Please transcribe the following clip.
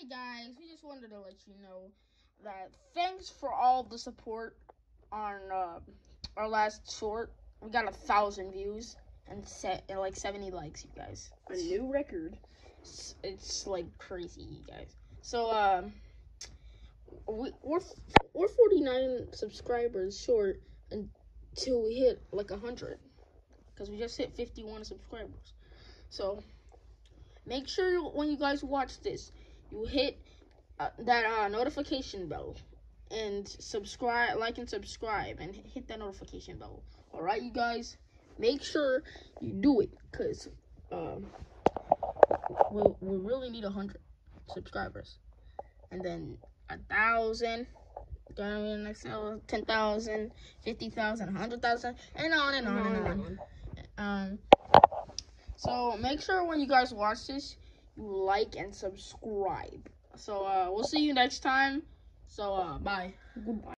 Hey guys, we just wanted to let you know that thanks for all the support on uh, our last short. We got a thousand views and set and like seventy likes, you guys. A new record. It's, it's like crazy, you guys. So um, we we're we're forty nine subscribers short until we hit like hundred, because we just hit fifty one subscribers. So make sure when you guys watch this, you hit uh, that uh, notification bell and subscribe, like and subscribe, and hit that notification bell. All right, you guys, make sure you do it, cause um, we we really need a hundred subscribers, and then a thousand. Gonna be the next level, 10,000, 50,000, 100,000, and on and on and on. Um, so make sure when you guys watch this, like and subscribe. So uh, we'll see you next time. So uh, bye. Goodbye.